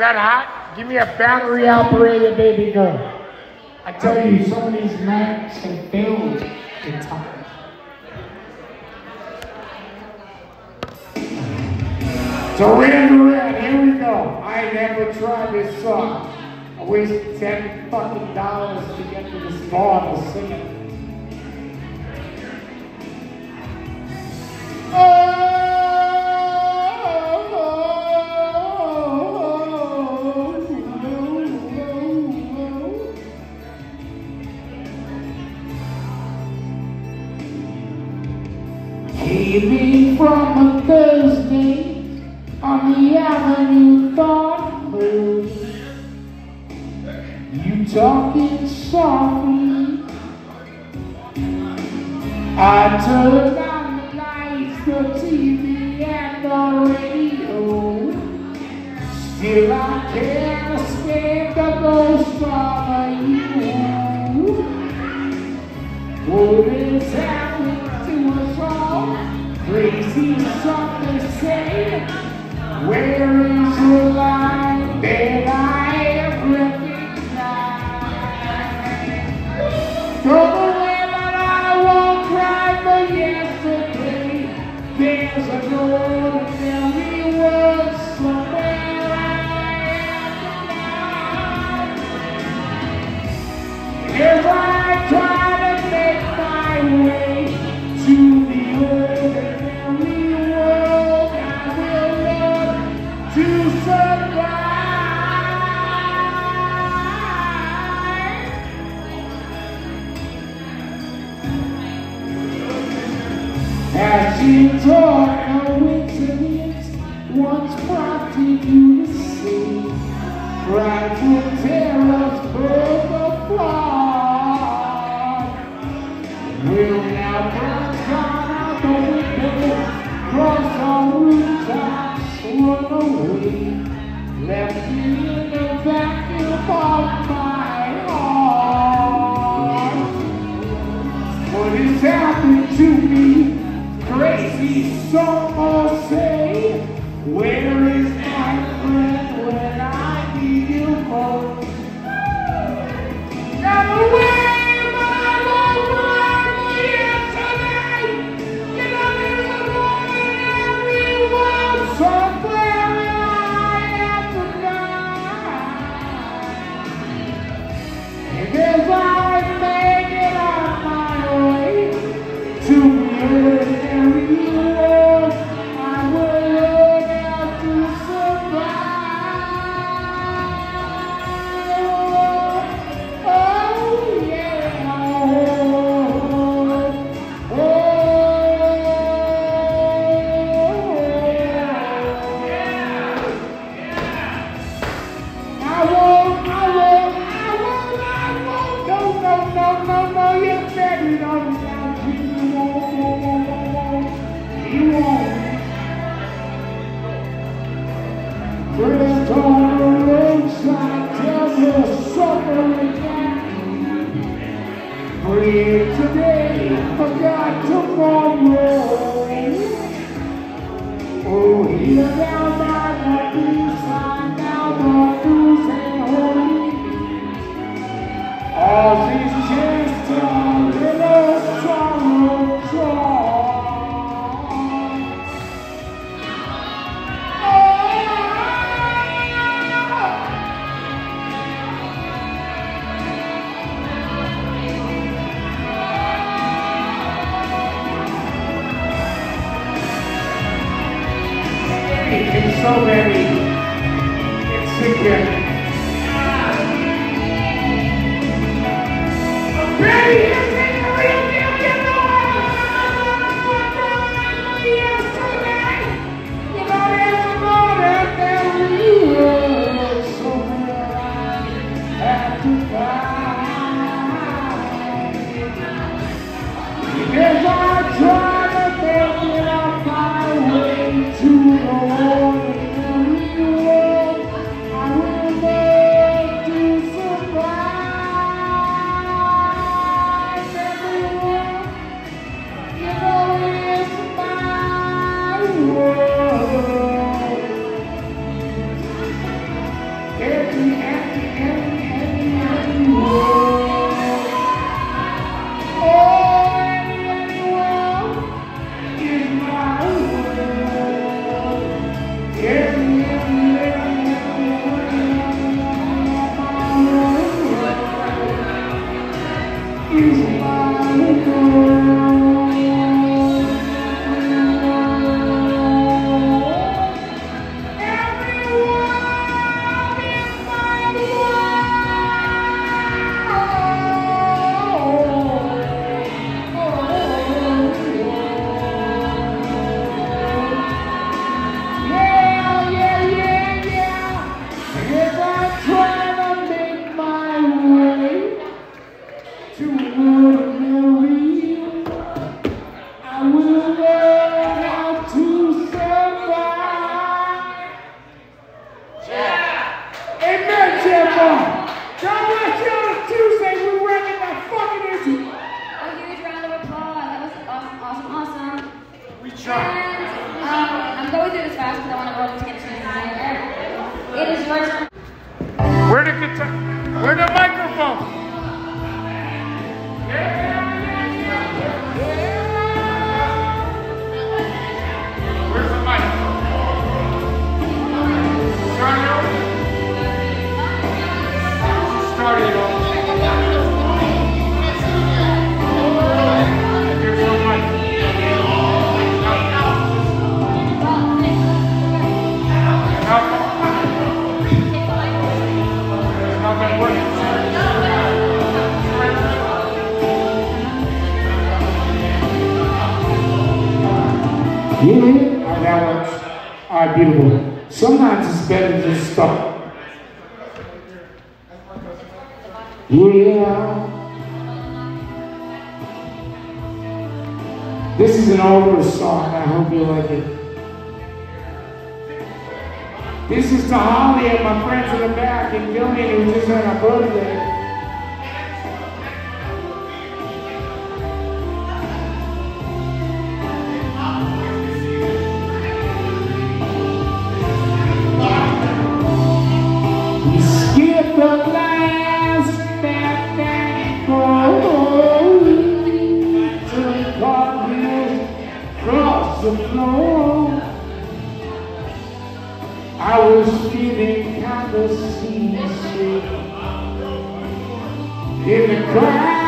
that hot? Give me a battery operated baby girl. I tell you, some of these mags have failed in time. Duran here we go. I never tried this song. I wasted ten fucking dollars to get to this bar to sing it. talking softly. I turn years ago Enjoy our winter years, once bright did to see, bright and terrors full flood. We'll now pass on the window, cross our rooftops, run away, left. So us. Free today, forgotten. Sometimes it's better to just stop. Yeah. This is an older song. I hope you like it. This is to Holly and my friends in the back in Gillian who just had a birthday. I was feeling kind of seasick in the crowd.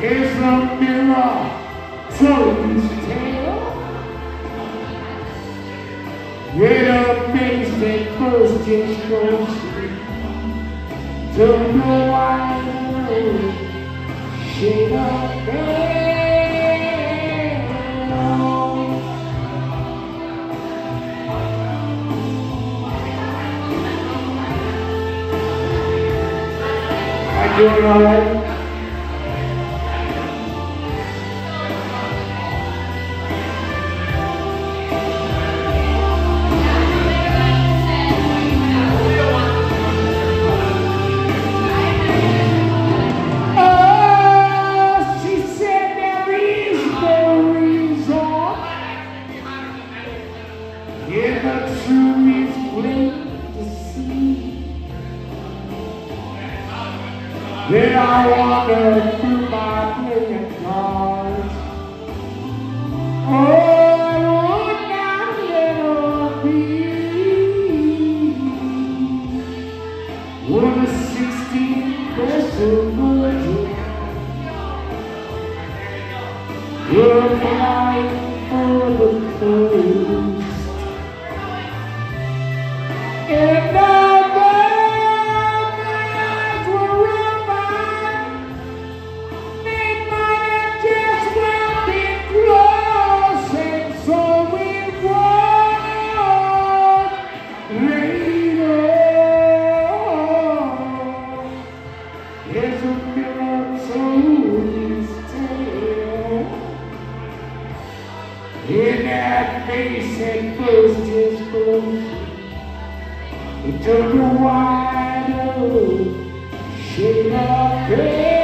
Here's the mirror floating tail. With a face that first Don't know why doing all right? In that face it burst his bones He took a wide old shade of pain.